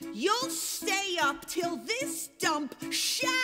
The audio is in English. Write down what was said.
You'll stay up till this dump shatters.